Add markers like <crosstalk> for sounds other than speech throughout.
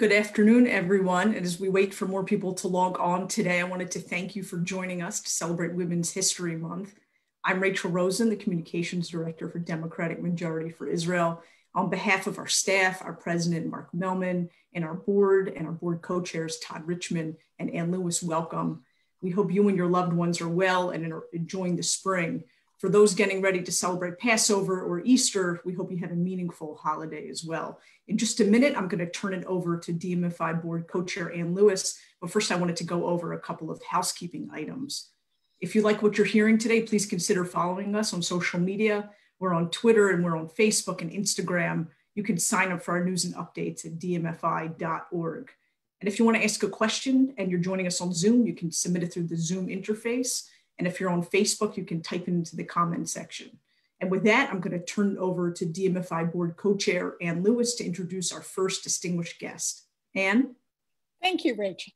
Good afternoon, everyone. And as we wait for more people to log on today, I wanted to thank you for joining us to celebrate Women's History Month. I'm Rachel Rosen, the Communications Director for Democratic Majority for Israel. On behalf of our staff, our president, Mark Mellman, and our board and our board co-chairs, Todd Richman and Ann Lewis, welcome. We hope you and your loved ones are well and are enjoying the spring. For those getting ready to celebrate Passover or Easter, we hope you have a meaningful holiday as well. In just a minute, I'm going to turn it over to DMFI board co-chair Ann Lewis, but first I wanted to go over a couple of housekeeping items. If you like what you're hearing today, please consider following us on social media. We're on Twitter and we're on Facebook and Instagram. You can sign up for our news and updates at dmfi.org. And if you want to ask a question and you're joining us on Zoom, you can submit it through the Zoom interface. And if you're on Facebook, you can type into the comment section. And with that, I'm going to turn it over to DMFI board co-chair Ann Lewis to introduce our first distinguished guest. Ann? Thank you, Rachel.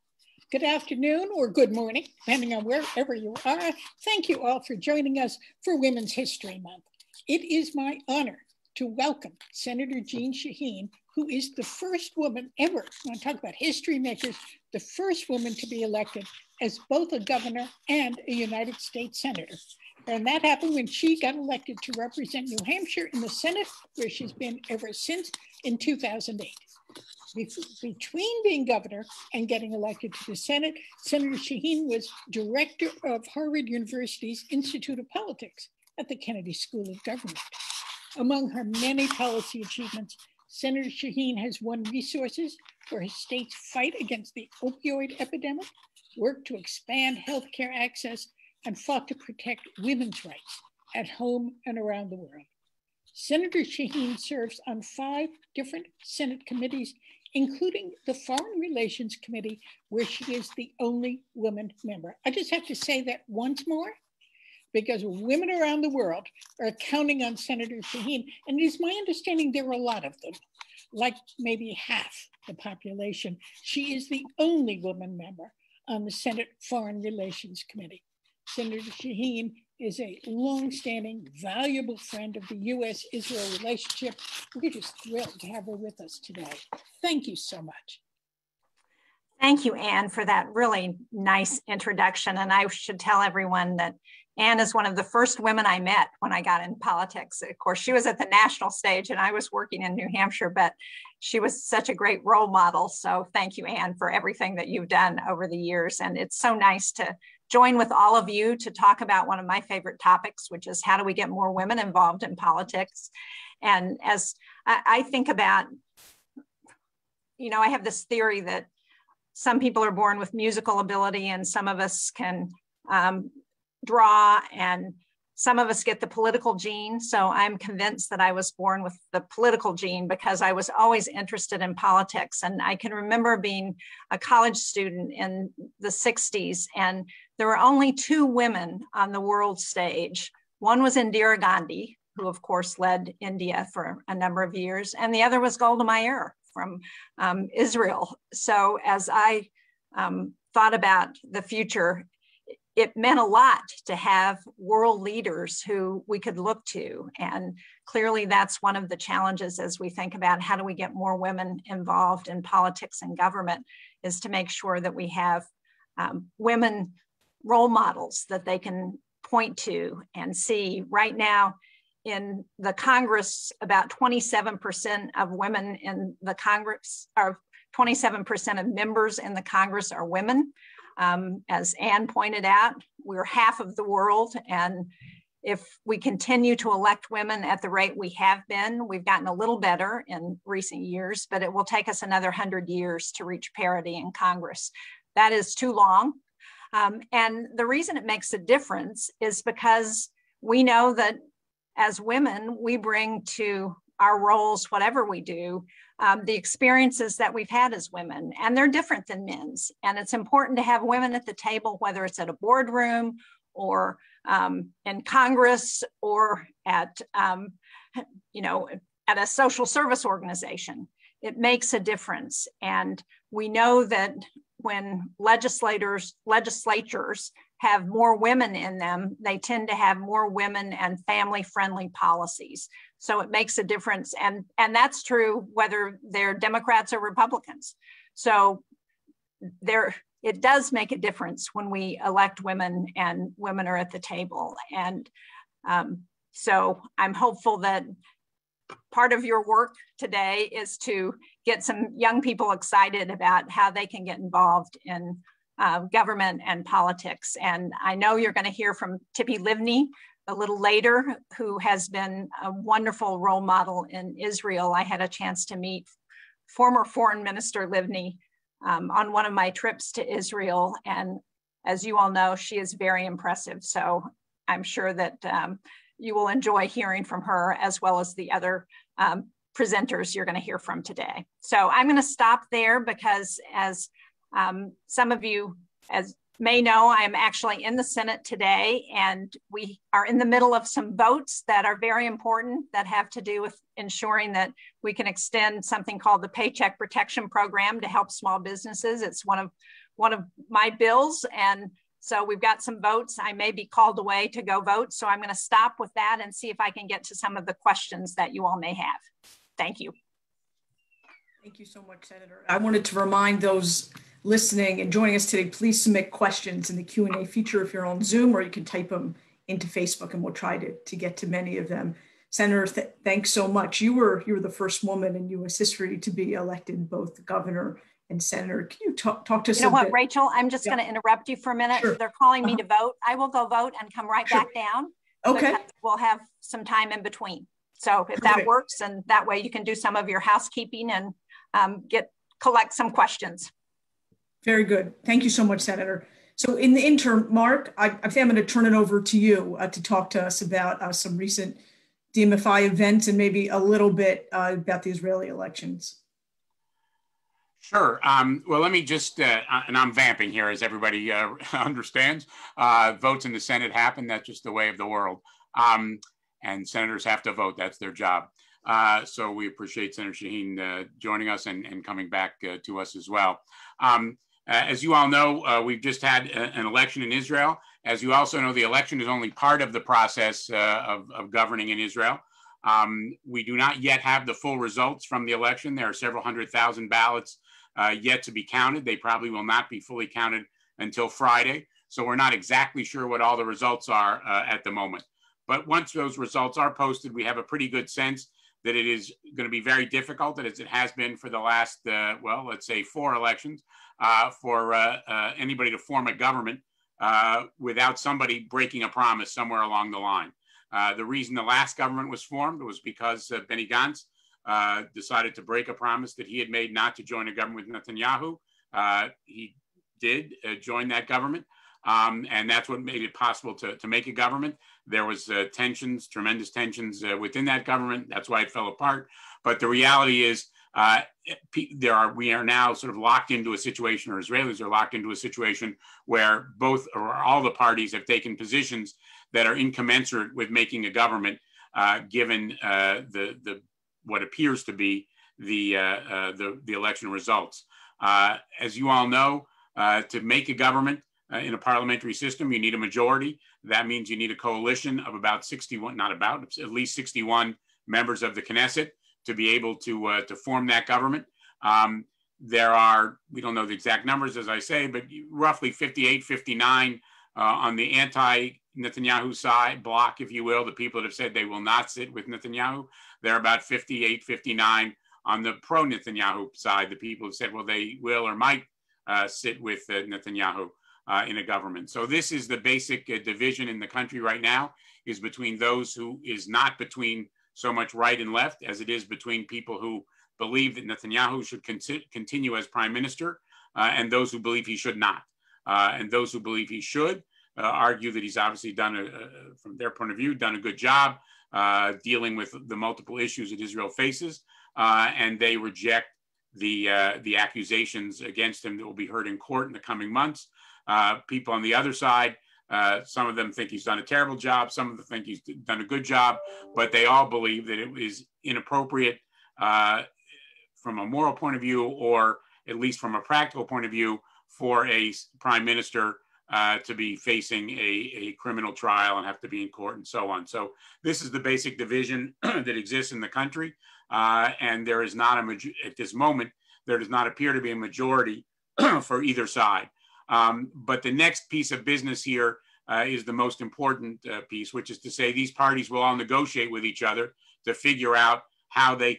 Good afternoon or good morning, depending on wherever you are. Thank you all for joining us for Women's History Month. It is my honor to welcome Senator Jeanne Shaheen, who is the first woman ever, I talk about history makers, the first woman to be elected as both a governor and a United States Senator. And that happened when she got elected to represent New Hampshire in the Senate, where she's been ever since in 2008. Between being governor and getting elected to the Senate, Senator Shaheen was director of Harvard University's Institute of Politics at the Kennedy School of Government. Among her many policy achievements, Senator Shaheen has won resources for his state's fight against the opioid epidemic, worked to expand healthcare access, and fought to protect women's rights at home and around the world. Senator Shaheen serves on five different Senate committees, including the Foreign Relations Committee, where she is the only woman member. I just have to say that once more, because women around the world are counting on Senator Shaheen. And it is my understanding there are a lot of them, like maybe half the population. She is the only woman member on the Senate Foreign Relations Committee. Senator Shaheen is a long-standing, valuable friend of the U.S.-Israel relationship. We're just thrilled to have her with us today. Thank you so much. Thank you, Ann, for that really nice introduction. And I should tell everyone that Ann is one of the first women I met when I got in politics. Of course, she was at the national stage and I was working in New Hampshire, but she was such a great role model. So thank you, Ann, for everything that you've done over the years. And it's so nice to join with all of you to talk about one of my favorite topics, which is how do we get more women involved in politics? And as I, think about, you know, I have this theory that some people are born with musical ability and some of us can um, draw and some of us get the political gene. So I'm convinced that I was born with the political gene because I was always interested in politics. And I can remember being a college student in the 60s, and there were only two women on the world stage. One was Indira Gandhi, who of course led India for a number of years, and the other was Golda Meir from um, Israel. So as I um, thought about the future it meant a lot to have world leaders who we could look to. And clearly, that's one of the challenges as we think about how do we get more women involved in politics and government, is to make sure that we have um, women role models that they can point to and see. Right now, in the Congress, about 27% of women in the Congress, are 27% of members in the Congress are women. Um, as Ann pointed out, we're half of the world. And if we continue to elect women at the rate we have been, we've gotten a little better in recent years, but it will take us another 100 years to reach parity in Congress. That is too long. Um, and the reason it makes a difference is because we know that as women, we bring to our roles, whatever we do, um, the experiences that we've had as women, and they're different than men's. And it's important to have women at the table, whether it's at a boardroom or um, in Congress or at, um, you know, at a social service organization. It makes a difference. And we know that when legislators, legislatures have more women in them, they tend to have more women and family friendly policies. So it makes a difference. And, and that's true whether they're Democrats or Republicans. So there, it does make a difference when we elect women and women are at the table. And um, so I'm hopeful that part of your work today is to get some young people excited about how they can get involved in uh, government and politics. And I know you're going to hear from Tzipi Livni a little later, who has been a wonderful role model in Israel. I had a chance to meet former Foreign Minister Livni um, on one of my trips to Israel. And as you all know, she is very impressive. So I'm sure that um, you will enjoy hearing from her as well as the other um, presenters you're going to hear from today. So I'm going to stop there because as um, some of you as may know, I'm actually in the Senate today and we are in the middle of some votes that are very important that have to do with ensuring that we can extend something called the Paycheck Protection Program to help small businesses. It's one of one of my bills and so we've got some votes. I may be called away to go vote. So I'm going to stop with that and see if I can get to some of the questions that you all may have. Thank you. Thank you so much, Senator. I wanted to remind those listening and joining us today, please submit questions in the Q&A feature if you're on Zoom, or you can type them into Facebook and we'll try to, to get to many of them. Senator, th thanks so much. You were, you were the first woman in U.S. history to be elected both governor and Senator, can you talk, talk to us? You know what, bit? Rachel? I'm just yeah. going to interrupt you for a minute. Sure. They're calling me uh -huh. to vote. I will go vote and come right sure. back down. Okay. We'll have some time in between. So if that works, and that way you can do some of your housekeeping and um, get collect some questions. Very good. Thank you so much, Senator. So in the interim, Mark, I, I think I'm going to turn it over to you uh, to talk to us about uh, some recent DMFI events and maybe a little bit uh, about the Israeli elections. Sure. Um, well, let me just, uh, uh, and I'm vamping here as everybody uh, <laughs> understands. Uh, votes in the Senate happen. That's just the way of the world. Um, and senators have to vote. That's their job. Uh, so we appreciate Senator Shaheen uh, joining us and, and coming back to us as well. Um, as you all know, we've just had a, an election in Israel. As you also know, the election is only part of the process of, of, governing in Israel. Um, we do not yet have the full results from the election. There are several hundred thousand ballots uh, yet to be counted. They probably will not be fully counted until Friday. So we're not exactly sure what all the results are uh, at the moment. But once those results are posted, we have a pretty good sense that it is going to be very difficult, as it has been for the last, uh, well, let's say four elections, uh, for uh, uh, anybody to form a government without somebody breaking a promise somewhere along the line. the reason the last government was formed was because Benny Gantz uh, decided to break a promise that he had made not to join a government with Netanyahu. Uh, he did uh, join that government, um, and that's what made it possible to, to make a government. There was uh, tensions, tremendous tensions uh, within that government. That's why it fell apart. But the reality is, there are we are now sort of locked into a situation, or Israelis are locked into a situation where both or all the parties have taken positions that are incommensurate with making a government, given the the what appears to be the, uh, uh, the, the, election results. Uh, as you all know, to make a government in a parliamentary system, you need a majority. That means you need a coalition of about 61, not about, at least 61 members of the Knesset to be able to, to form that government. Um, there are, we don't know the exact numbers, as I say, but roughly 58, 59 uh, on the anti Netanyahu side, block, if you will, the people that have said they will not sit with Netanyahu. They're about 58, 59 on the pro Netanyahu side, the people who said, well, they will or might uh, sit with uh, Netanyahu uh, in a government. So this is the basic uh, division in the country right now is between those who is not between so much right and left as it is between people who believe that Netanyahu should con continue as prime minister uh, and those who believe he should not. Uh, and those who believe he should uh, argue that he's obviously done, a, from their point of view, done a good job uh, dealing with the multiple issues that Israel faces, uh, and they reject the uh, the accusations against him that will be heard in court in the coming months. People on the other side, some of them think he's done a terrible job, some of them think he's done a good job, but they all believe that it is inappropriate from a moral point of view, or at least from a practical point of view, for a prime minister uh, to be facing a, a criminal trial and have to be in court and so on. So this is the basic division <clears throat> that exists in the country. Uh, and there is not a, at this moment, there does not appear to be a majority <clears throat> for either side. Um, but the next piece of business here uh, is the most important uh, piece, which is to say these parties will all negotiate with each other to figure out how they,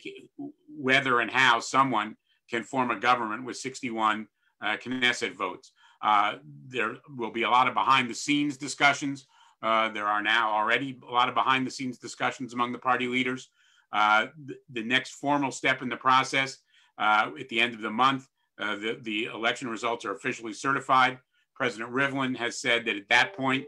whether and how someone can form a government with 61 uh, Knesset votes. Uh, there will be a lot of behind the scenes discussions. Uh, there are now already a lot of behind the scenes discussions among the party leaders. Uh, the, the, next formal step in the process at the end of the month, uh, the, the election results are officially certified. President Rivlin has said that at that point,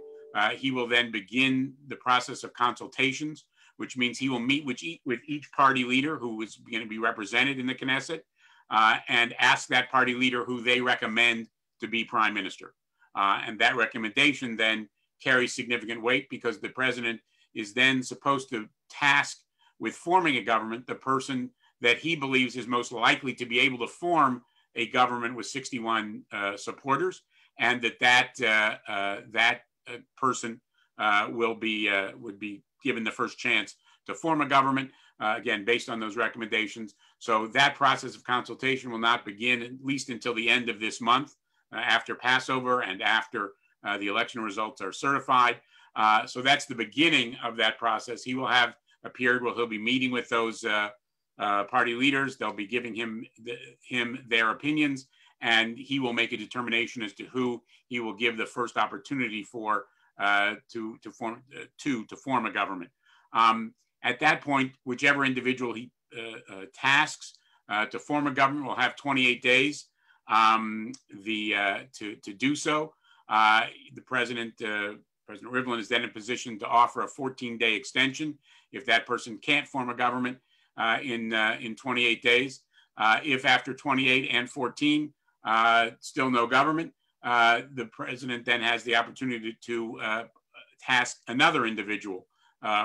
he will then begin the process of consultations, which means he will meet with each, with each party leader who is going to be represented in the Knesset and ask that party leader who they recommend to be prime minister. Uh, and that recommendation then carries significant weight because the president is then supposed to task with forming a government the person that he believes is most likely to be able to form a government with 61 uh, supporters, and that that uh, uh that uh, person uh, will be would be given the first chance to form a government. again, based on those recommendations. So that process of consultation will not begin at least until the end of this month. Uh, after Passover and after uh, the election results are certified. Uh, so that's the beginning of that process. He will have a period where he'll be meeting with those party leaders. They'll be giving him the, him their opinions, and he will make a determination as to who he will give the first opportunity for uh, to to form uh, to to form a government. Um, at that point, whichever individual he uh, tasks to form a government will have 28 days um, the uh, to to do so. Uh, the president, uh, President Rivlin, is then in position to offer a 14-day extension if that person can't form a government uh, in uh, in 28 days. Uh, if after 28 and 14 still no government, the president then has the opportunity to task another individual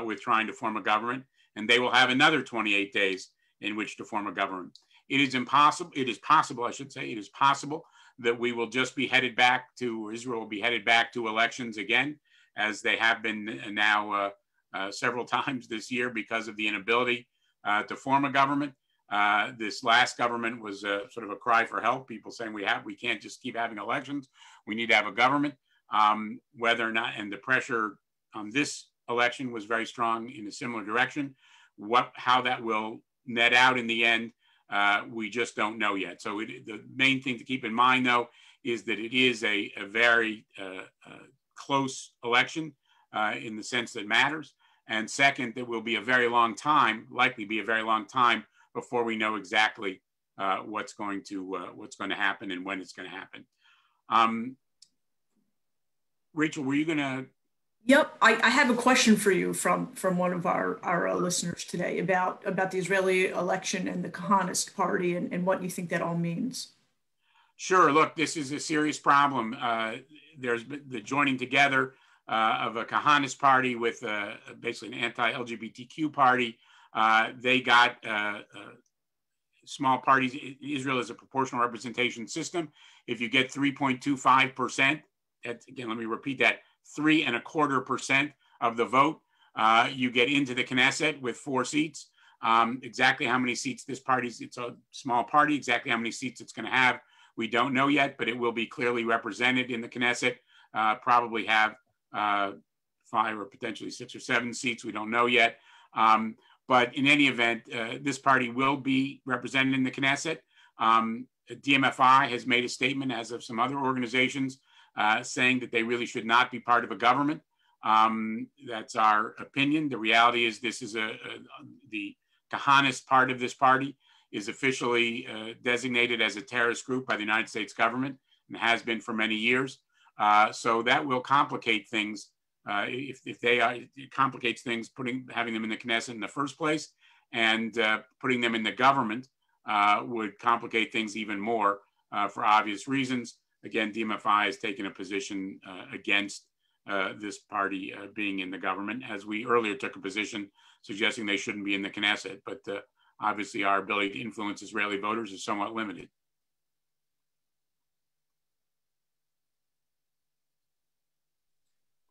with trying to form a government, and they will have another 28 days in which to form a government. It is impossible, it is possible, I should say, it is possible that we will just be headed back to, Israel will be headed back to elections again, as they have been now uh, uh, several <laughs> times this year because of the inability uh, to form a government. Uh, this last government was sort of a cry for help. People saying we have, we can't just keep having elections. We need to have a government. Um, whether or not, and the pressure on this election was very strong in a similar direction. What, how that will net out in the end uh, we just don't know yet. So it, the main thing to keep in mind, though, is that it is a, a very uh, uh, close election uh, in the sense that matters. And second, there will be a very long time, likely be a very long time before we know exactly uh, what's going to uh, what's going to happen and when it's going to happen. Um, Rachel, were you going to Yep, I, I, have a question for you from from one of our our uh, listeners today about about the Israeli election and the Kahanist party and, and what you think that all means. Sure. Look, this is a serious problem. Uh, there's the joining together uh, of a Kahanist party with uh, basically an anti-LGBTQ party. Uh, they got uh, small parties. Israel is a proportional representation system. If you get 3.25 percent, again, let me repeat that three and a quarter percent of the vote. Uh, you get into the Knesset with four seats. Um, exactly how many seats this party, it's a small party, exactly how many seats it's going to have, we don't know yet, but it will be clearly represented in the Knesset, uh, probably have uh, five or potentially six or seven seats, we don't know yet. Um, but in any event, uh, this party will be represented in the Knesset. Um, DMFI has made a statement, as of some other organizations, uh, saying that they really should not be part of a government. Um, that's our opinion. The reality is this is a, a the Kahanist part of this party is officially uh, designated as a terrorist group by the United States government and has been for many years. Uh, so that will complicate things. Uh, if, if they are, it complicates things putting having them in the Knesset in the first place, and uh, putting them in the government uh, would complicate things even more for obvious reasons again, DMFI has taken a position against this party being in the government, as we earlier took a position suggesting they shouldn't be in the Knesset. But obviously, our ability to influence Israeli voters is somewhat limited.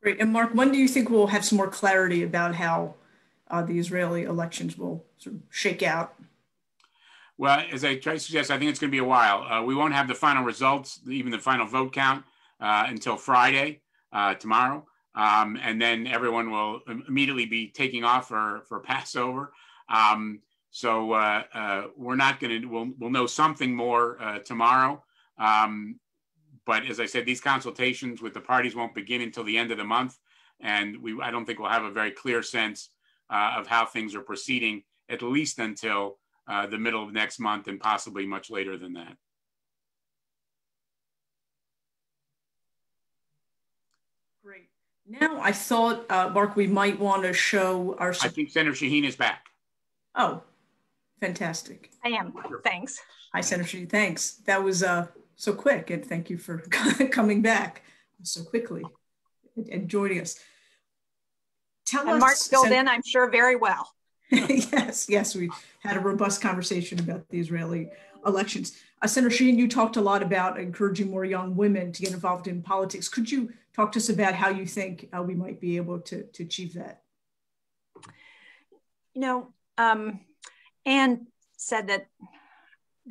Great. And Mark, when do you think we'll have some more clarity about how uh, the Israeli elections will sort of shake out? Well, as I try to suggest, I think it's going to be a while. Uh, we won't have the final results, even the final vote count, uh, until Friday, uh, tomorrow. Um, and then everyone will immediately be taking off for, for <laughs> Passover. Um, so uh, uh, we're not going to, we'll, we'll know something more tomorrow. Um, but as I said, these consultations with the parties won't begin until the end of the month. And we, I don't think we'll have a very clear sense of how things are proceeding, at least until uh, the middle of next month and possibly much later than that. Great. Now I thought, uh, Mark, we might want to show our. I think Senator Shaheen is back. Oh, fantastic. I am. Thanks. Hi, Senator Shaheen. Thanks. That was uh, so quick, and thank you for <laughs> coming back so quickly and, joining us. Tell and us, Mark filled Sen in, I'm sure, very well. <laughs> yes, yes, we had a robust conversation about the Israeli elections. Uh, Senator Shaheen, you talked a lot about encouraging more young women to get involved in politics. Could you talk to us about how you think uh, we might be able to, to achieve that? You know, um, Anne said that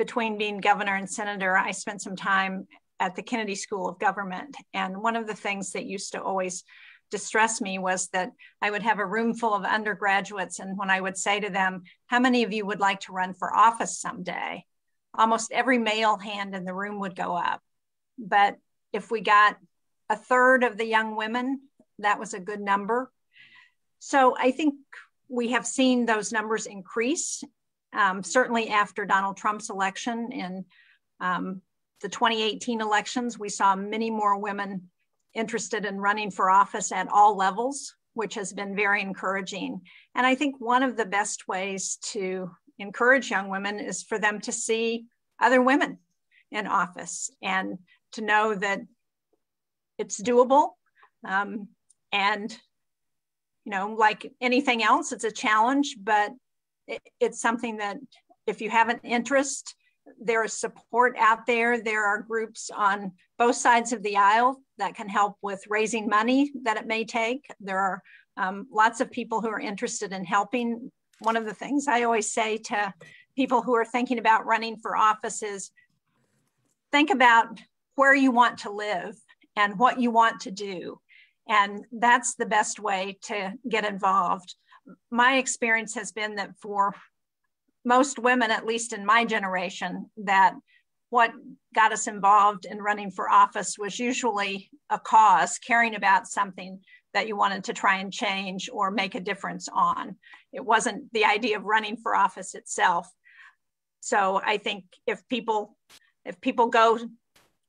between being governor and senator, I spent some time at the Kennedy School of Government. And one of the things that used to always distress me was that I would have a room full of undergraduates. And when I would say to them, How many of you would like to run for office someday? Almost every male hand in the room would go up. But if we got a third of the young women, that was a good number. So I think we have seen those numbers increase, um, certainly after Donald Trump's election. In um, the 2018 elections, we saw many more women interested in running for office at all levels, which has been very encouraging. And I think one of the best ways to encourage young women is for them to see other women in office and to know that it's doable. Um, and, you know, like anything else, it's a challenge, but it, it's something that if you have an interest, there is support out there. There are groups on both sides of the aisle that can help with raising money that it may take. There are um, lots of people who are interested in helping. One of the things I always say to people who are thinking about running for office is think about where you want to live and what you want to do. And that's the best way to get involved. My experience has been that for most women, at least in my generation, that what got us involved in running for office was usually a cause, caring about something that you wanted to try and change or make a difference on. It wasn't the idea of running for office itself. So I think if people if people go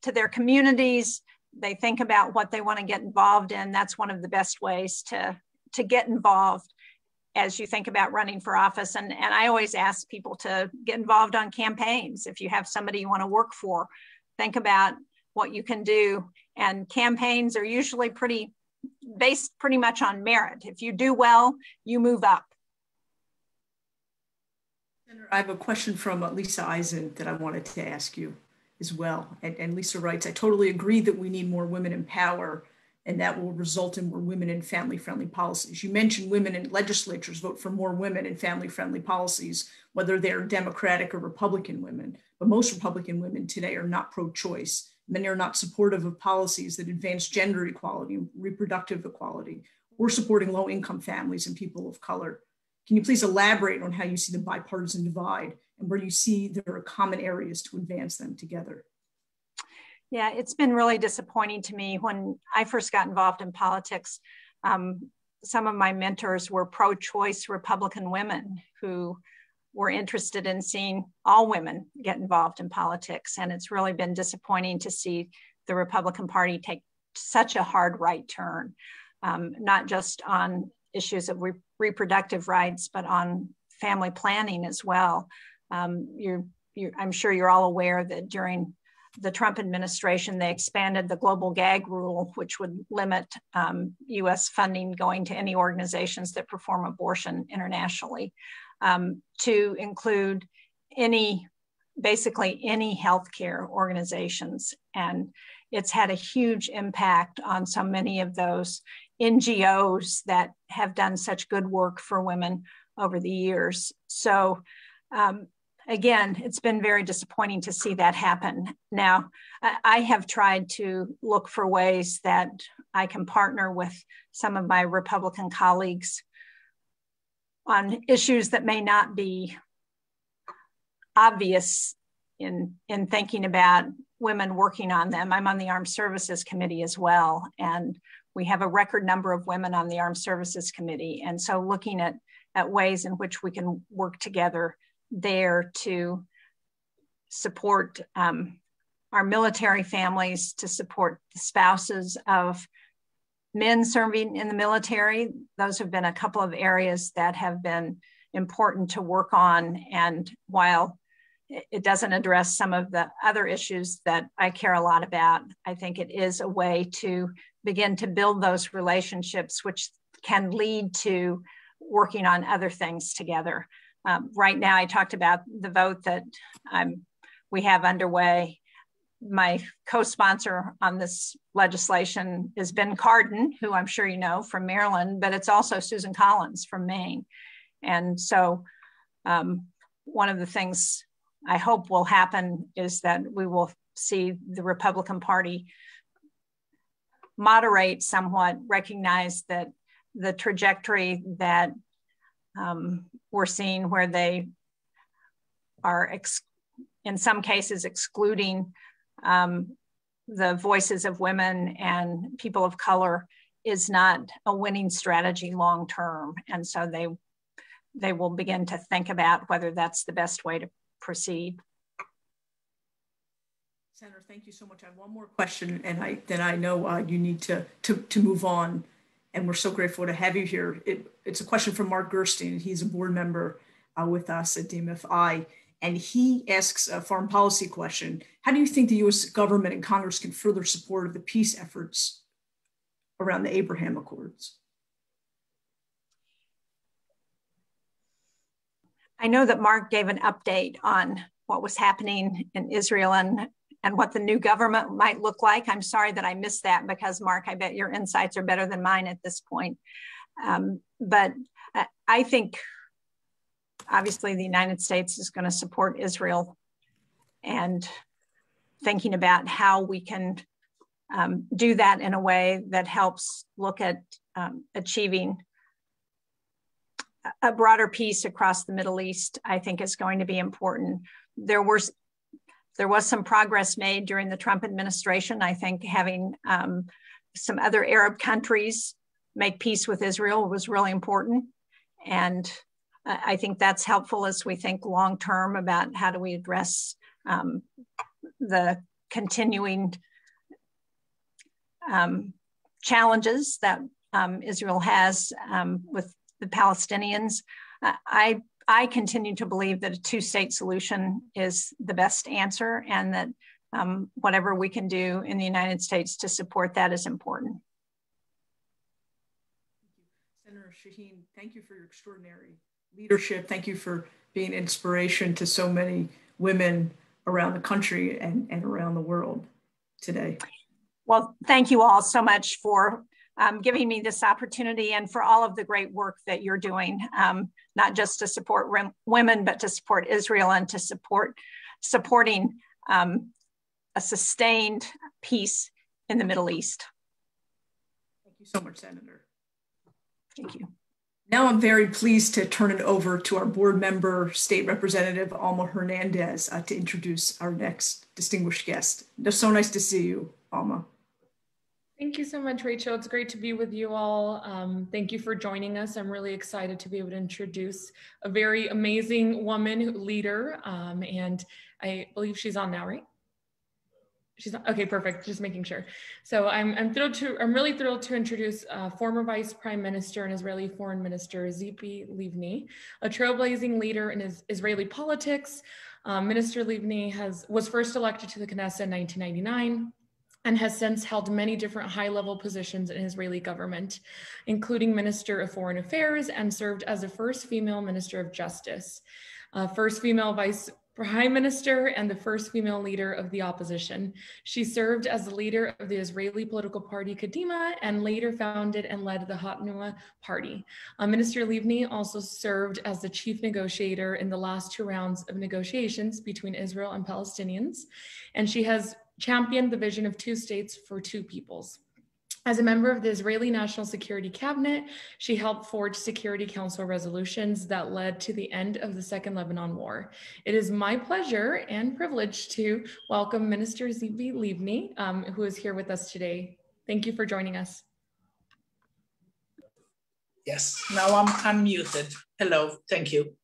to their communities, they think about what they want to get involved in, that's one of the best ways to to get involved as you think about running for office. And, and I always ask people to get involved on campaigns. If you have somebody you want to work for, think about what you can do. And campaigns are usually pretty based pretty much on merit. If you do well, you move up. Senator, I have a question from uh, Lisa Eisen that I wanted to ask you as well. And, and Lisa writes, I totally agree that we need more women in power and that will result in more women in family friendly policies. You mentioned women in legislatures vote for more women in family friendly policies, whether they're Democratic or Republican women. But most Republican women today are not pro choice. Many are not supportive of policies that advance gender equality, reproductive equality, or supporting low income families and people of color. Can you please elaborate on how you see the bipartisan divide and where you see there are common areas to advance them together? Yeah, it's been really disappointing to me when I first got involved in politics. Um, some of my mentors were pro choice Republican women who were interested in seeing all women get involved in politics. And it's really been disappointing to see the Republican Party take such a hard right turn, um, not just on issues of re- reproductive rights, but on family planning as well. Um, you're, you're, I'm sure you're all aware that during the Trump administration, they expanded the global gag rule, which would limit um, US funding going to any organizations that perform abortion internationally, um, to include any, basically any healthcare organizations. And it's had a huge impact on so many of those NGOs that have done such good work for women over the years. So um, again, it's been very disappointing to see that happen. Now, I have tried to look for ways that I can partner with some of my Republican colleagues on issues that may not be obvious in, in thinking about women working on them. I'm on the Armed Services Committee as well, and we have a record number of women on the Armed Services Committee. And so looking at, at ways in which we can work together there to support um, our military families, to support the spouses of men serving in the military. Those have been a couple of areas that have been important to work on. And while it doesn't address some of the other issues that I care a lot about, I think it is a way to begin to build those relationships, which can lead to working on other things together. Um, right now, I talked about the vote that um, we have underway. My co-sponsor on this legislation is Ben Cardin, who I'm sure you know from Maryland, but it's also Susan Collins from Maine. And so um, one of the things I hope will happen is that we will see the Republican Party moderate somewhat, recognize that the trajectory that um, we're seeing where they are, in some cases, excluding um, the voices of women and people of color is not a winning strategy long term. And so they, they will begin to think about whether that's the best way to proceed. Senator, thank you so much. I have one more question, and I then I know uh, you need to, to to move on and we're so grateful to have you here. It, it's a question from Mark Gerstein. He's a board member uh, with us at DMFI, and he asks a foreign policy question. How do you think the US government and Congress can further support the peace efforts around the Abraham Accords? I know that Mark gave an update on what was happening in Israel and and what the new government might look like. I'm sorry that I missed that because, Mark, I bet your insights are better than mine at this point. Um, but I think obviously the United States is going to support Israel and thinking about how we can um, do that in a way that helps look at um, achieving a broader peace across the Middle East, I think is going to be important. There were there was some progress made during the Trump administration. I think having um, some other Arab countries make peace with Israel was really important. And I think that's helpful as we think long term about how do we address um, the continuing um, challenges that um, Israel has um, with the Palestinians. I I continue to believe that a two state solution is the best answer and that um, whatever we can do in the United States to support that is important. Senator Shaheen, thank you for your extraordinary leadership. Thank you for being inspiration to so many women around the country and, and around the world today. Well, thank you all so much for um, giving me this opportunity and for all of the great work that you're doing, um, not just to support women, but to support Israel and to support supporting um, a sustained peace in the Middle East. Thank you so much, Senator. Thank you. Now I'm very pleased to turn it over to our board member, State Representative Alma Hernandez, uh, to introduce our next distinguished guest. It's so nice to see you, Alma. Thank you so much, Rachel. It's great to be with you all. Um, thank you for joining us. I'm really excited to be able to introduce a very amazing woman leader. Um, and I believe she's on now, right? She's not, okay, perfect. Just making sure. So I'm, I'm thrilled to, I'm really thrilled to introduce uh, former Vice Prime Minister and Israeli Foreign Minister Tzipi Livni, a trailblazing leader in his Israeli politics. Um, Minister Livni has was first elected to the Knesset in 1999 and has since held many different high level positions in Israeli government, including Minister of Foreign Affairs and served as the first female Minister of Justice, uh, first female Vice Prime Minister and the first female leader of the opposition. She served as the leader of the Israeli political party Kadima and later founded and led the Hatnua party. Uh, Minister Livni also served as the chief negotiator in the last two rounds of negotiations between Israel and Palestinians, and she has championed the vision of two states for two peoples. As a member of the Israeli National Security Cabinet, she helped forge Security Council resolutions that led to the end of the Second Lebanon War. It is my pleasure and privilege to welcome Minister Tzipi Livni, um, who is here with us today. Thank you for joining us. Yes, now I'm unmuted. Hello, thank you.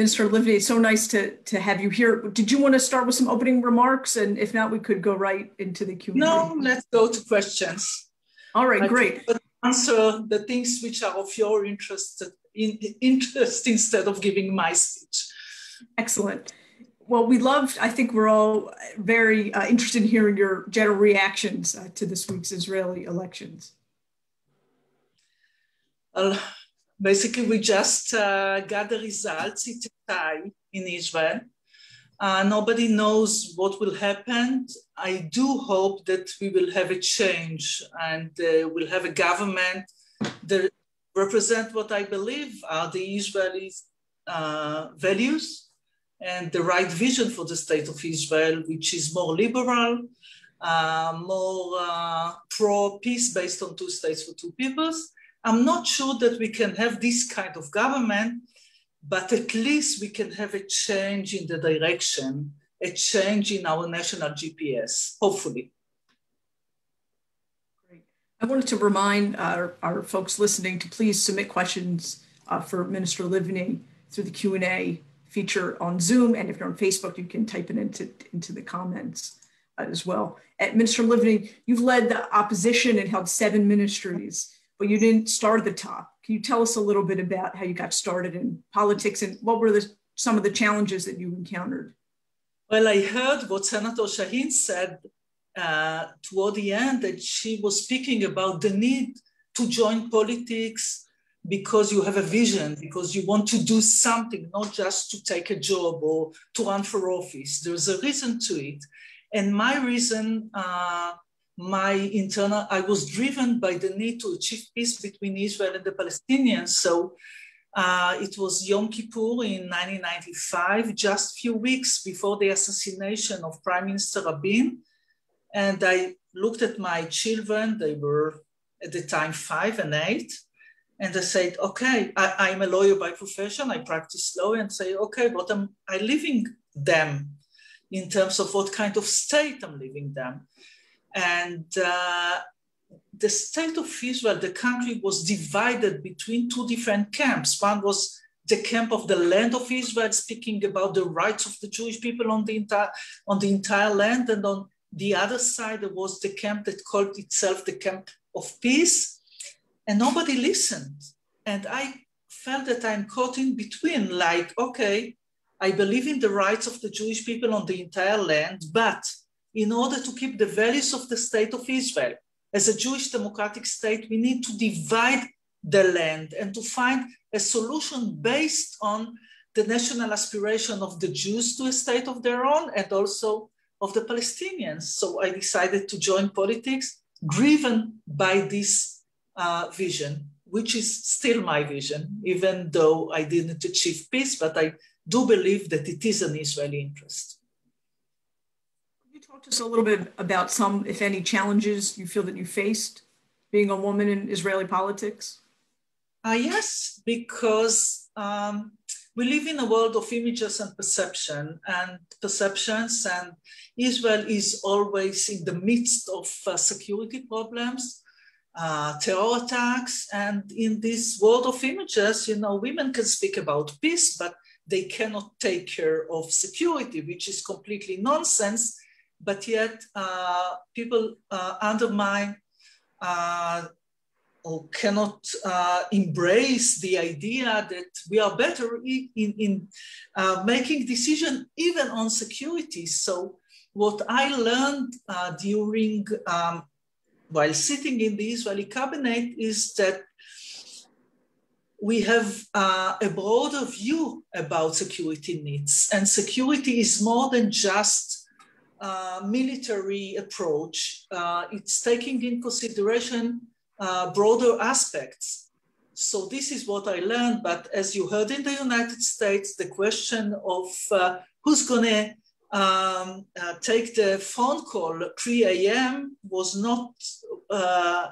Minister Livni, it's so nice to, to have you here. Did you want to start with some opening remarks? And if not, we could go right into the Q&A. No, let's go to questions. All right, I great. Answer the things which are of your interest, in, interest instead of giving my speech. Excellent. Well, we loved, I think we're all very uh, interested in hearing your general reactions uh, to this week's Israeli elections. Well, basically we just uh, got the results. It's a tie in Israel. Uh, nobody knows what will happen. I do hope that we will have a change and uh, we'll have a government that represent what I believe are the Israeli uh, values and the right vision for the state of Israel, which is more liberal, uh, more uh, pro peace based on two states for two peoples, I'm not sure that we can have this kind of government, but at least we can have a change in the direction, a change in our national GPS, hopefully. Great. I wanted to remind our, our folks listening to please submit questions uh, for Minister Livni through the Q&A feature on Zoom. And if you're on Facebook, you can type it into, into the comments uh, as well. At Minister Livni, you've led the opposition and held seven ministries but you didn't start at the top. Can you tell us a little bit about how you got started in politics and what were the, some of the challenges that you encountered? Well, I heard what Senator Shaheen said uh, toward the end that she was speaking about the need to join politics because you have a vision, because you want to do something, not just to take a job or to run for office. There's a reason to it. And my reason uh, my internal, I was driven by the need to achieve peace between Israel and the Palestinians. So uh, it was Yom Kippur in 1995, just few weeks before the assassination of Prime Minister Rabin. And I looked at my children, they were at the time five and eight. And I said, okay, I, am a lawyer by profession, I practice law, and say, okay, what am I leaving them in terms of what kind of state I'm leaving them? And uh, the state of Israel, the country was divided between two different camps. One was the camp of the land of Israel, speaking about the rights of the Jewish people on the entire, on the entire land. And on the other side, there was the camp that called itself the camp of peace. And nobody listened. And I felt that I'm caught in between, like, okay, I believe in the rights of the Jewish people on the entire land, but in order to keep the values of the state of Israel. As a Jewish democratic state, we need to divide the land and to find a solution based on the national aspiration of the Jews to a state of their own and also of the Palestinians. So I decided to join politics driven by this uh, vision, which is still my vision, even though I didn't achieve peace, but I do believe that it is an Israeli interest talk to us a little bit about some, if any, challenges you feel that you faced being a woman in Israeli politics? Uh, yes, because um, we live in a world of images and perception and perceptions, and Israel is always in the midst of uh, security problems, uh, terror attacks, and in this world of images, you know, women can speak about peace, but they cannot take care of security, which is completely nonsense but yet uh, people uh, undermine uh, or cannot uh, embrace the idea that we are better in, in uh, making decision even on security. So what I learned uh, during, um, while sitting in the Israeli cabinet is that we have uh, a broader view about security needs. And security is more than just a military approach. Uh, it's taking in consideration uh, broader aspects. So this is what I learned. But as you heard in the United States, the question of uh, who's to um, uh, take the phone call 3 a.m. was not uh,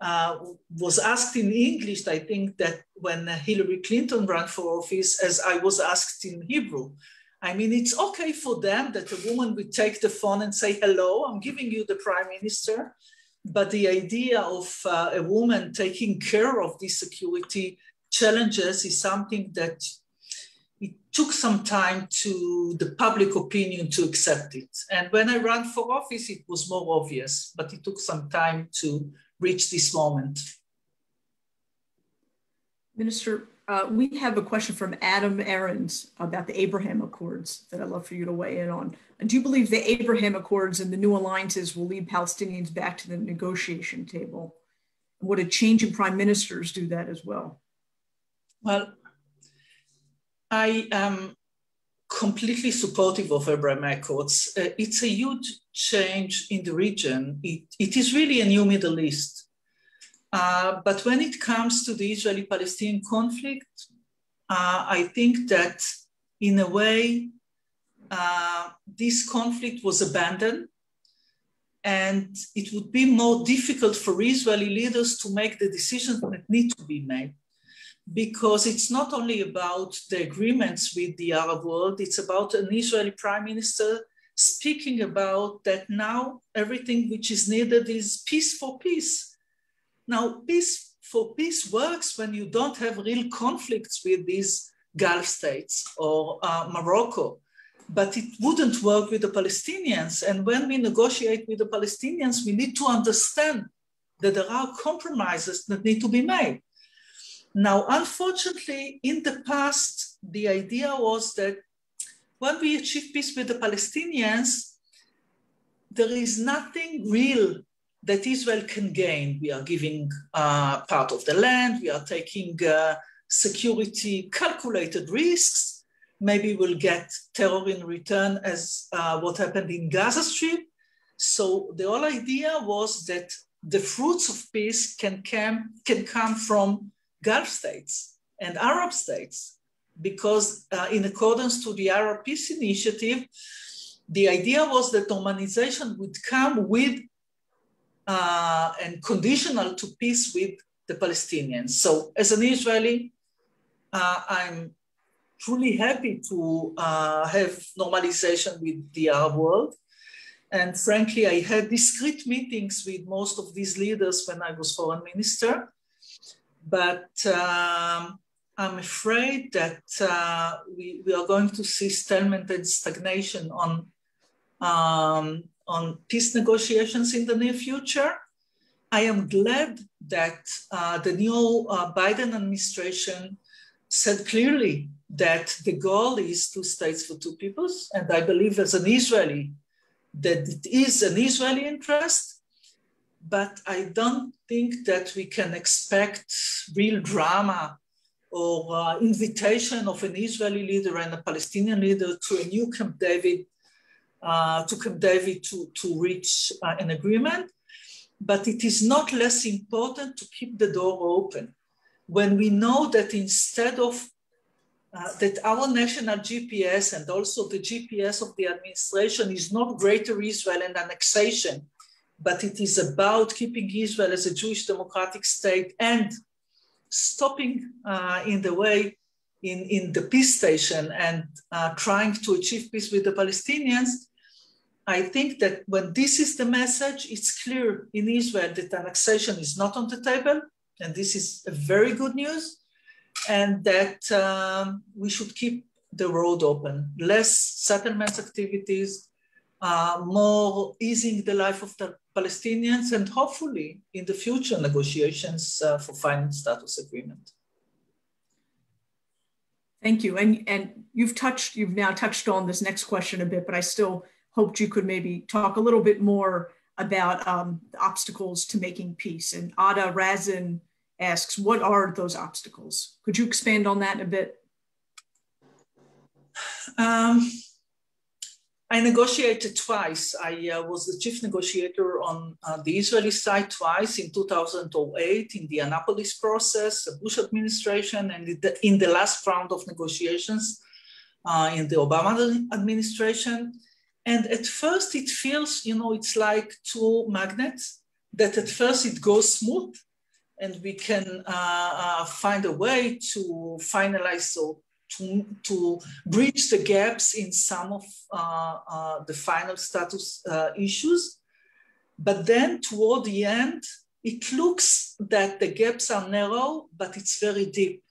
uh, was asked in English. I think that when Hillary Clinton ran for office, as I was asked in Hebrew. I mean, it's okay for them that a woman would take the phone and say, "Hello, I'm giving you the prime minister," but the idea of uh, a woman taking care of these security challenges is something that it took some time to the public opinion to accept it. And when I ran for office, it was more obvious, but it took some time to reach this moment. Minister, uh, we have a question from Adam Aarons about the Abraham Accords that I'd love for you to weigh in on. Do you believe the Abraham Accords and the new alliances will lead Palestinians back to the negotiation table? And would a change in prime ministers do that as well? Well, I am completely supportive of Abraham Accords. Uh, it's a huge change in the region. It, it is really a new Middle East. Uh, but when it comes to the Israeli Palestinian conflict, uh, I think that in a way, uh, this conflict was abandoned. And it would be more difficult for Israeli leaders to make the decisions that need to be made because it's not only about the agreements with the Arab world, it's about an Israeli prime minister speaking about that now everything which is needed is peace for peace. Now, peace for peace works when you don't have real conflicts with these Gulf states or uh, Morocco, but it wouldn't work with the Palestinians. And when we negotiate with the Palestinians, we need to understand that there are compromises that need to be made. Now, unfortunately, in the past, the idea was that when we achieve peace with the Palestinians, there is nothing real that Israel can gain. We are giving uh, part of the land, we are taking uh, security calculated risks. Maybe we'll get terror in return, as uh, what happened in Gaza Strip. So the whole idea was that the fruits of peace can come, can come from Gulf states and Arab states, because uh, in accordance to the Arab Peace Initiative, the idea was that normalization would come with uh, and conditional to peace with the Palestinians. So as an Israeli, uh, I'm truly happy to uh, have normalization with the Arab world. And frankly, I had discreet meetings with most of these leaders when I was foreign minister but um, I'm afraid that uh, we, we are going to see stalemate and stagnation on, um, on peace negotiations in the near future. I am glad that uh, the new uh, Biden administration said clearly that the goal is two states for two peoples. And I believe as an Israeli that it is an Israeli interest but I don't think that we can expect real drama or uh, invitation of an Israeli leader and a Palestinian leader to a new Camp David, to Camp David to, to reach uh, an agreement. But it is not less important to keep the door open when we know that instead of uh, that our national GPS and also the GPS of the administration is not greater Israel and annexation, but it is about keeping Israel as a Jewish democratic state and stopping uh, in the way in, in the peace station and uh, trying to achieve peace with the Palestinians. I think that when this is the message, it's clear in Israel that annexation is not on the table, and this is a very good news, and that um, we should keep the road open, less settlements activities, uh, more easing the life of the Palestinians and hopefully in the future negotiations uh, for final status agreement. Thank you. And, and you've touched, you've now touched on this next question a bit, but I still hoped you could maybe talk a little bit more about um, the obstacles to making peace. And Ada Razin asks, what are those obstacles? Could you expand on that a bit? Um, I negotiated twice. I uh, was the chief negotiator on uh, the Israeli side twice in 2008 in the Annapolis process, the Bush administration, and in the last round of negotiations uh, in the Obama administration. And at first it feels, you know, it's like two magnets that at first it goes smooth and we can uh, uh, find a way to finalize or to, to bridge the gaps in some of uh, uh, the final status uh, issues. But then toward the end, it looks that the gaps are narrow, but it's very deep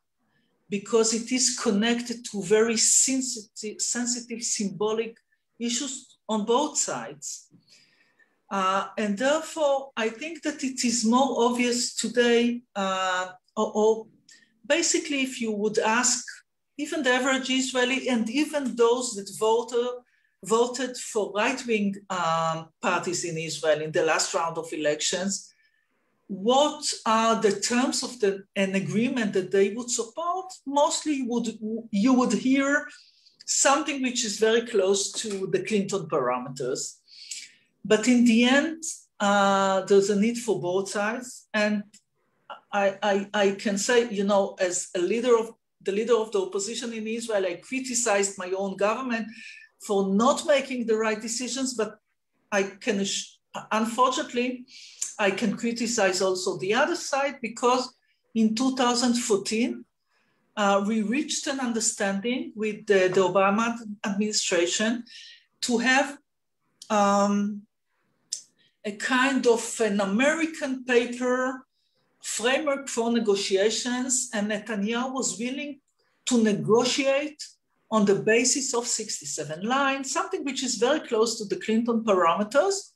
because it is connected to very sensitive, sensitive symbolic issues on both sides. Uh, and therefore, I think that it is more obvious today, uh, or, or, basically, if you would ask even the average Israeli and even those that voted, voted for right wing um, parties in Israel in the last round of elections, what are the terms of the, an agreement that they would support? Mostly would, you would hear something which is very close to the Clinton parameters. But in the end, uh, there's a need for both sides. And I, I, I can say, you know, as a leader of the leader of the opposition in Israel, I criticized my own government for not making the right decisions, but I can, unfortunately, I can criticize also the other side because in 2014, uh, we reached an understanding with the, the Obama administration to have um, a kind of an American paper framework for negotiations, and Netanyahu was willing to negotiate on the basis of 67 lines, something which is very close to the Clinton parameters,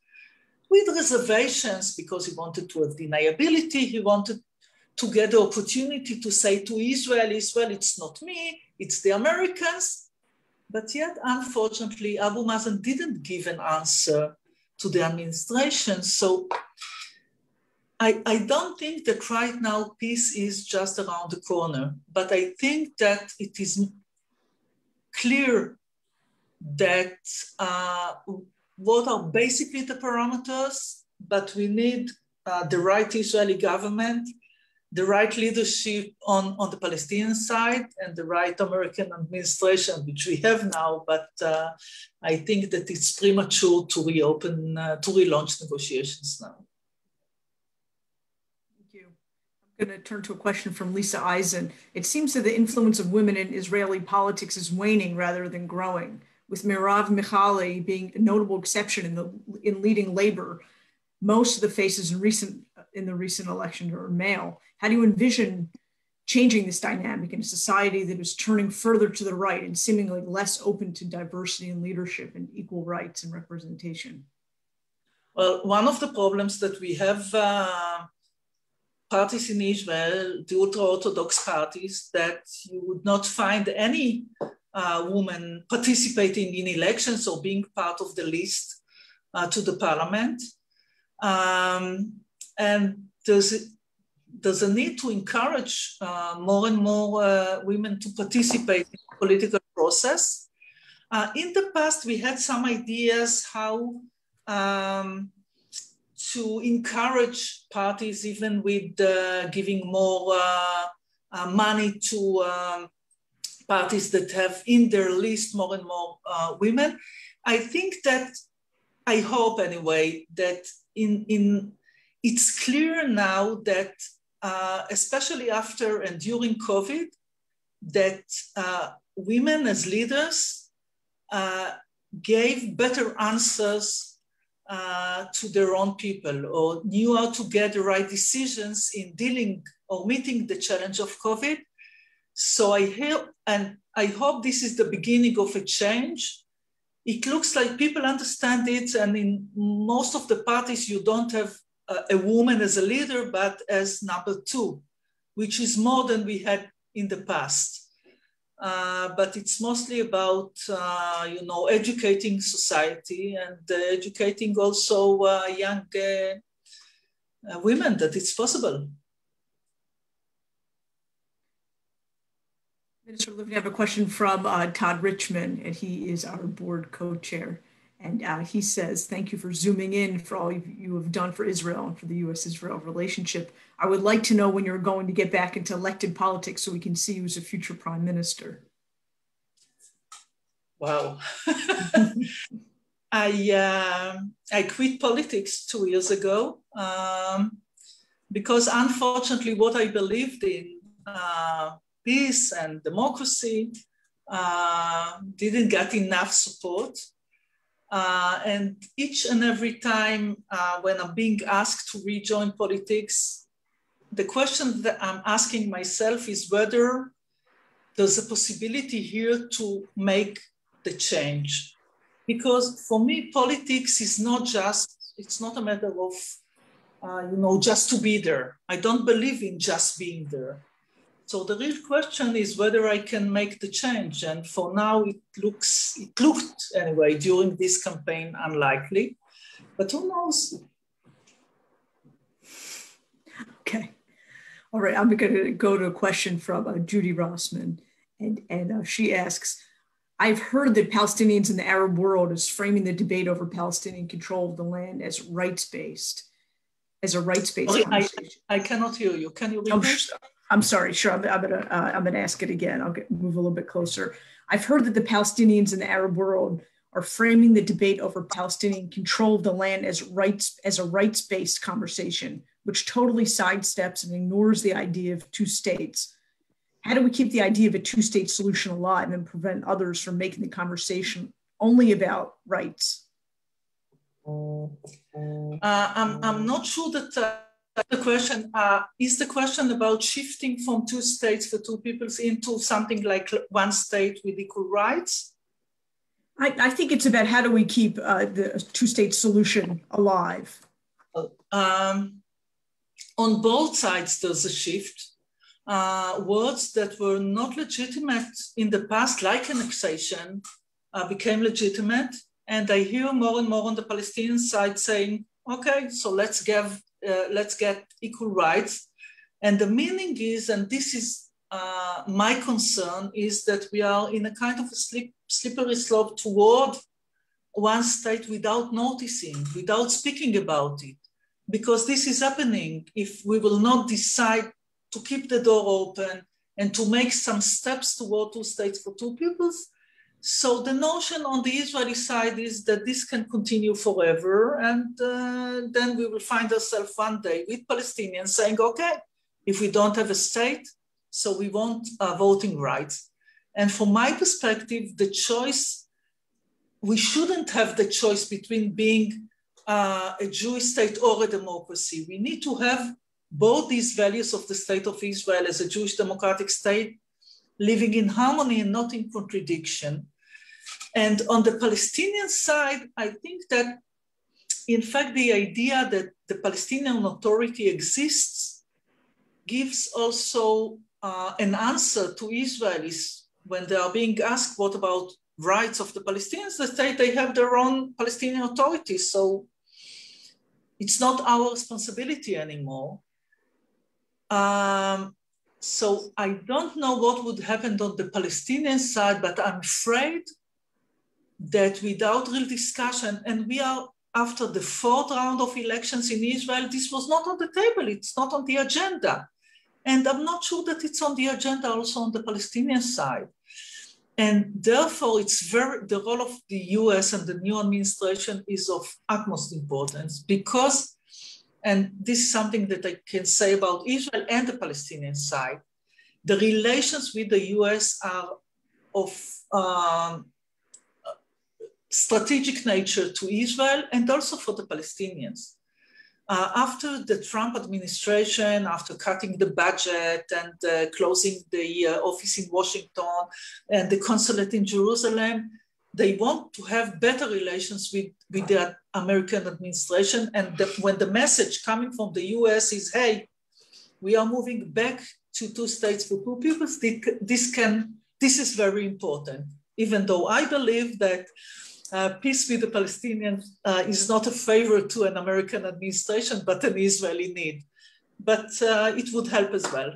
with reservations because he wanted to have deniability. He wanted to get the opportunity to say to Israel, Israel, it's not me, it's the Americans. But yet, unfortunately, Abu Mazen didn't give an answer to the administration. So I, I don't think that right now peace is just around the corner, but I think that it is clear that uh, what are basically the parameters, but we need uh, the right Israeli government, the right leadership on, on the Palestinian side, and the right American administration, which we have now. But uh, I think that it's premature to reopen, uh, to relaunch negotiations now. Thank you. I'm going to turn to a question from Lisa Eisen. It seems that the influence of women in Israeli politics is waning rather than growing, with Merav Michaeli being a notable exception in, the, in leading labor. Most of the faces in, recent, in the recent election are male. How do you envision changing this dynamic in a society that is turning further to the right and seemingly less open to diversity and leadership and equal rights and representation? Well, one of the problems that we have uh, parties in Israel, the ultra-Orthodox parties, that you would not find any uh, woman participating in elections or being part of the list uh, to the parliament. Um, and there's, a need to encourage uh, more and more uh, women to participate in the political process. Uh, in the past, we had some ideas how um, to encourage parties, even with uh, giving more uh, uh, money to um, parties that have in their list more and more women. I think that, I hope anyway, that in, in it's clear now that, uh, especially after and during COVID, that uh, women as leaders gave better answers uh, to their own people or knew how to get the right decisions in dealing or meeting the challenge of COVID. So I hope, and I hope this is the beginning of a change. It looks like people understand it, and in most of the parties, you don't have a woman as a leader, but as number two, which is more than we had in the past. Uh, but it's mostly about uh, you know educating society and uh, educating also uh, young uh, uh, women that it's possible. Minister Livni, I have a question from Todd Richman, and he is our board co-chair. And uh, he says, thank you for zooming in for all you have done for Israel and for the US-Israel relationship. I would like to know when you're going to get back into elected politics so we can see you as a future prime minister. Wow. <laughs> I, uh, I quit politics two years ago um, because unfortunately what I believed in, uh, peace and democracy, uh, didn't get enough support. Uh, and each and every time uh, when I'm being asked to rejoin politics, the question that I'm asking myself is whether there's a possibility here to make the change. Because for me, politics is not just, it's not a matter of, uh, you know, just to be there. I don't believe in just being there. So the real question is whether I can make the change. And for now, it looks, it looked anyway during this campaign unlikely, but who knows? Okay. All right, I'm going to go to a question from uh, Judy Rossman. And, and uh, she asks, I've heard that Palestinians in the Arab world is framing the debate over Palestinian control of the land as rights-based, as a rights-based I, I, cannot hear you. Can you repeat? I'm sorry, sure. I'm, I'm gonna uh, I'm gonna ask it again. I'll get, move a little bit closer. I've heard that the Palestinians in the Arab world are framing the debate over Palestinian control of the land as rights as a rights-based conversation, which totally sidesteps and ignores the idea of two states. How do we keep the idea of a two-state solution alive and prevent others from making the conversation only about rights? Uh, I'm, I'm not sure that uh, the question uh, is the question about shifting from two states for two peoples into something like one state with equal rights? I, I think it's about how do we keep uh, the two state solution alive? Um, on both sides, there's a shift. Uh, words that were not legitimate in the past, like annexation, uh, became legitimate. And I hear more and more on the Palestinian side saying, okay, so let's give uh, let's get equal rights. And the meaning is, and this is uh, my concern, is that we are in a kind of a slip, slippery slope toward one state without noticing, without speaking about it. Because this is happening if we will not decide to keep the door open and to make some steps toward two states for two peoples, so the notion on the Israeli side is that this can continue forever, and uh, then we will find ourselves one day with Palestinians saying, okay, if we don't have a state, so we want uh, voting rights. And from my perspective, the choice, we shouldn't have the choice between being uh, a Jewish state or a democracy. We need to have both these values of the state of Israel as a Jewish democratic state living in harmony and not in contradiction. And on the Palestinian side, I think that, in fact, the idea that the Palestinian Authority exists gives also uh, an answer to Israelis when they are being asked, what about rights of the Palestinians? They say they have their own Palestinian Authority. So it's not our responsibility anymore. Um, so I don't know what would happen on the Palestinian side, but I'm afraid that without real discussion, and we are after the fourth round of elections in Israel, this was not on the table, it's not on the agenda. And I'm not sure that it's on the agenda also on the Palestinian side. And therefore, it's very the role of the US and the new administration is of utmost importance because, and this is something that I can say about Israel and the Palestinian side, the relations with the US are of um, strategic nature to Israel and also for the Palestinians. Uh, after the Trump administration, after cutting the budget and uh, closing the uh, office in Washington and the consulate in Jerusalem, they want to have better relations with, with the American administration. And the, when the message coming from the US is, hey, we are moving back to two states for two peoples, this can, this is very important. Even though I believe that uh, peace with the Palestinians uh, is not a favor to an American administration, but an Israeli need. But uh, it would help as well.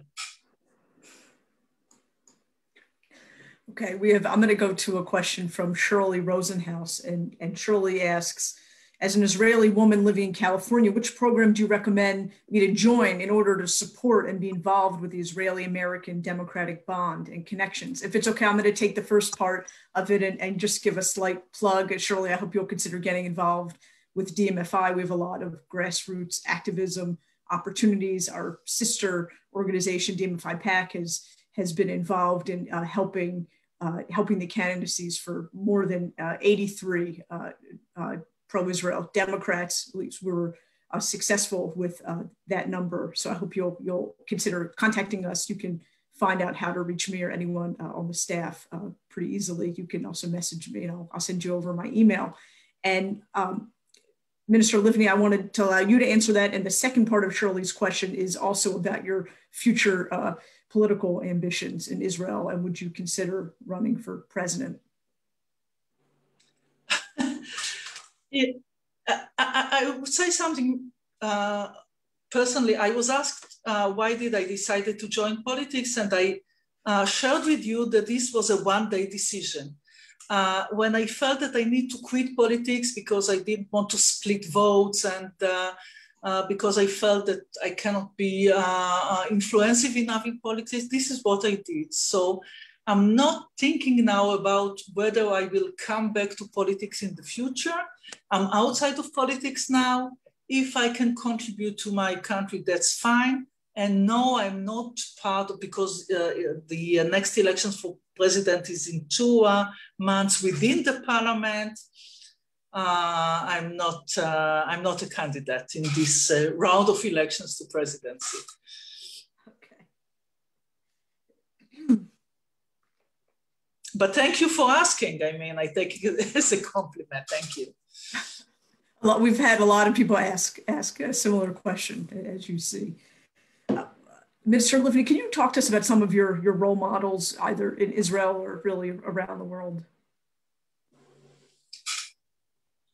Okay, we have, I'm going to go to a question from Shirley Rosenhaus. And, and Shirley asks, as an Israeli woman living in California, which program do you recommend me to join in order to support and be involved with the Israeli American Democratic Bond and connections? If it's okay, I'm going to take the first part of it and, and just give a slight plug. Shirley, I hope you'll consider getting involved with DMFI. We have a lot of grassroots activism opportunities. Our sister organization, DMFI PAC, has, has been involved in uh, helping uh, helping the candidacies for more than uh, 83 uh, uh, pro-Israel Democrats. At least were uh, successful with that number. So I hope you'll you'll consider contacting us. You can find out how to reach me or anyone on the staff pretty easily. You can also message me, and I'll, I'll send you over my email. And um, Minister Livni, I wanted to allow you to answer that. And the second part of Shirley's question is also about your future uh, political ambitions in Israel and would you consider running for president? It, I, I, would say something uh, personally. I was asked uh, why did I decided to join politics, and I uh, shared with you that this was a one-day decision. Uh, when I felt that I need to quit politics because I didn't want to split votes and uh, uh, because I felt that I cannot be influential enough in politics. This is what I did. So I'm not thinking now about whether I will come back to politics in the future. I'm outside of politics now. If I can contribute to my country, that's fine. And no, I'm not part of because uh, the next elections for president is in two uh, months within the parliament uh, I'm not uh, I'm not a candidate in this uh, round of elections to presidency. But thank you for asking. I mean, I take it <laughs> as a compliment. Thank you. We've had a lot of people ask ask a similar question, as you see. Uh, Minister Livni, can you talk to us about some of your, your role models, either in Israel or really around the world?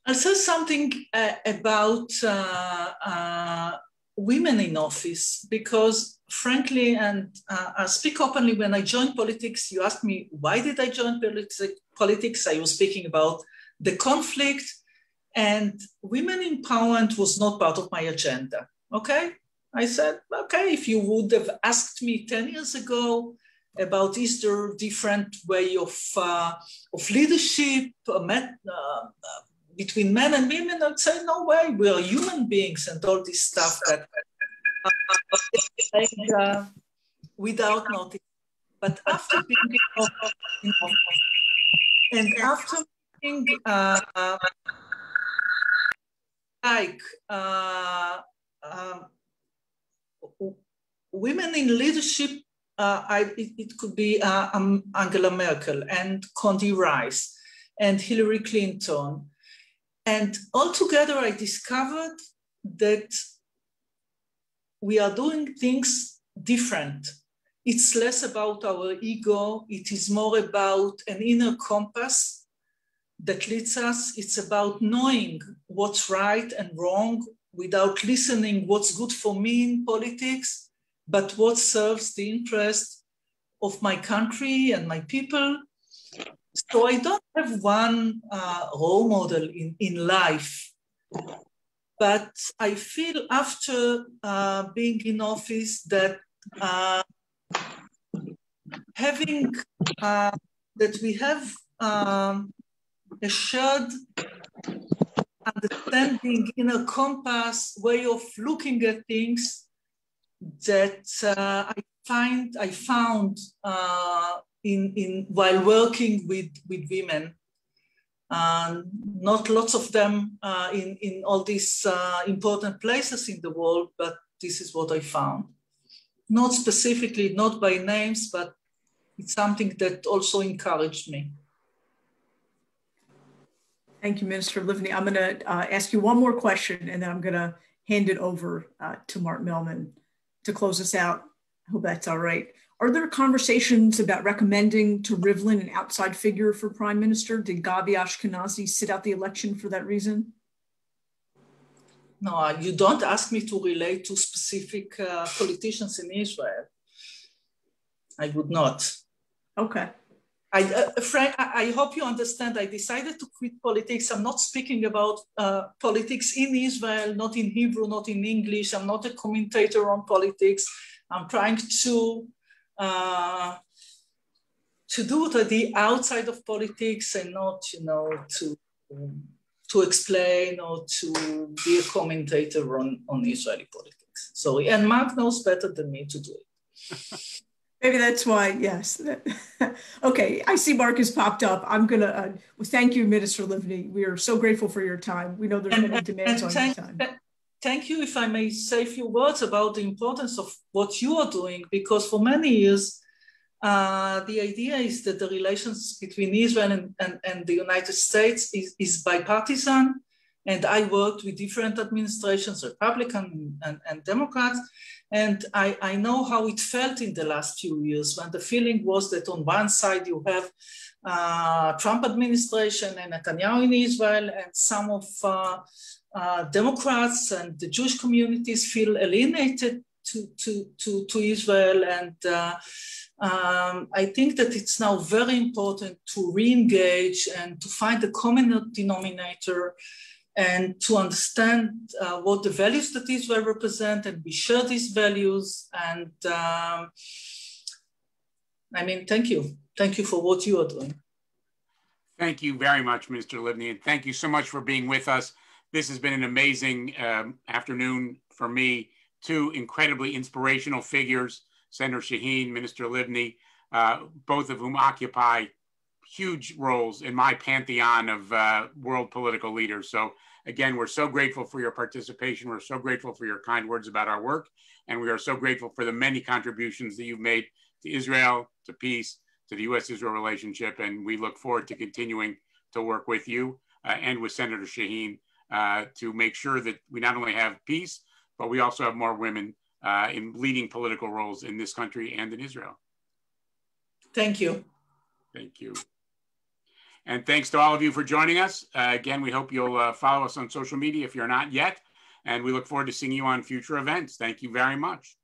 I'll say something uh, about uh, uh, women in office because, frankly, and uh, I speak openly, when I joined politics, you asked me, why did I join politics? I was speaking about the conflict, and women empowerment was not part of my agenda. Okay? I said, okay, if you would have asked me 10 years ago, about is there different way of uh, of leadership, uh, met, uh, between men and women, I'd say, no way, we are human beings and all this stuff that uh, without notice. But after being and after being uh, like uh, um, women in leadership, uh, I, it, it, could be uh, um, Angela Merkel and Condi Rice and Hillary Clinton and altogether, I discovered that we are doing things different. It's less about our ego, it is more about an inner compass that leads us. It's about knowing what's right and wrong without listening what's good for me in politics, but what serves the interest of my country and my people so I don't have one uh, role model in, in life, but I feel after uh, being in office that uh, having uh, that we have um, a shared understanding, inner compass, way of looking at things that uh, I find I found uh, in, in while working with, with women. Uh, not lots of them uh, in, in all these uh, important places in the world, but this is what I found. Not specifically, not by names, but it's something that also encouraged me. Thank you, Minister Livni. I'm going to uh, ask you one more question, and then I'm going to hand it over uh, to Mark Mellman to close us out. I hope that's all right. Are there conversations about recommending to Rivlin an outside figure for prime minister? Did Gabi Ashkenazi sit out the election for that reason? No, you don't ask me to relate to specific uh, politicians in Israel. I would not. Okay. I, uh, Frank, I hope you understand. I decided to quit politics. I'm not speaking about uh, politics in Israel, not in Hebrew, not in English. I'm not a commentator on politics. I'm trying to uh, to do the outside of politics and not, you know, to um, to explain or to be a commentator on, on Israeli politics. So, and Mark knows better than me to do it. <laughs> Maybe that's why, yes. <laughs> okay, I see Mark has popped up. I'm going to uh, well, thank you, Minister Livni. We are so grateful for your time. We know there's many demands on your time. Thank you, if I may say a few words about the importance of what you are doing, because for many years, uh, the idea is that the relations between Israel and, and, and the United States is, is bipartisan. And I worked with different administrations, Republican and, and Democrats. And I, I know how it felt in the last few years when the feeling was that on one side you have uh, Trump administration and Netanyahu in Israel, and some of uh, uh, Democrats and the Jewish communities feel alienated to, to, to, to Israel. And uh, um, I think that it's now very important to re-engage and to find a common denominator and to understand uh, what the values that Israel represent, and we share these values. And um, I mean, thank you. Thank you for what you are doing. Thank you very much, Mr. Livni, and thank you so much for being with us. This has been an amazing um, afternoon for me. Two incredibly inspirational figures, Senator Shaheen, Minister Livni, uh, both of whom occupy huge roles in my pantheon of uh, world political leaders. So again, we're so grateful for your participation. We're so grateful for your kind words about our work. And we are so grateful for the many contributions that you've made to Israel, to peace, to the US-Israel relationship. And we look forward to continuing to work with you uh, and with Senator Shaheen uh, to make sure that we not only have peace, but we also have more women uh, in leading political roles in this country and in Israel. Thank you. Thank you. And thanks to all of you for joining us. Uh, again, we hope you'll uh, follow us on social media if you're not yet. And we look forward to seeing you on future events. Thank you very much.